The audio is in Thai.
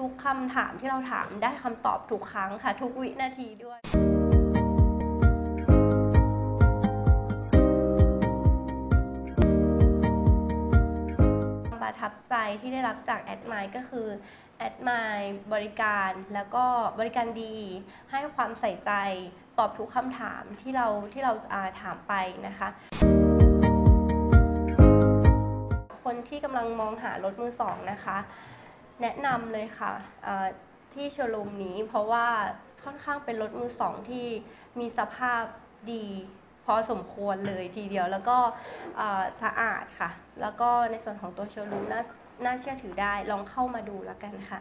ทุกคำถามที่เราถามได้คำตอบทุกครั้งค่ะ ทุกวินาทีด้วยประทับใจที่ได้รับจากแอดไมก็คือแอดไมบริการแล้วก็บริการดี ให้ความใส่ใจตอบทุกคำถามที่เราที่เราาถามไปนะคะ คนที่กำลังมองหารถมือสองนะคะ แนะนำเลยค่ะที่โชว์รูมนี้เพราะว่าค่อนข้างเป็นรถมือสองที่มีสภาพดีพอสมควรเลยทีเดียวแล้วก็สะอาดค่ะ แล้วก็ในส่วนของตัวโชว์รูมนน่าเชื่อถือได้ลองเข้ามาดูแล้วกันค่ะ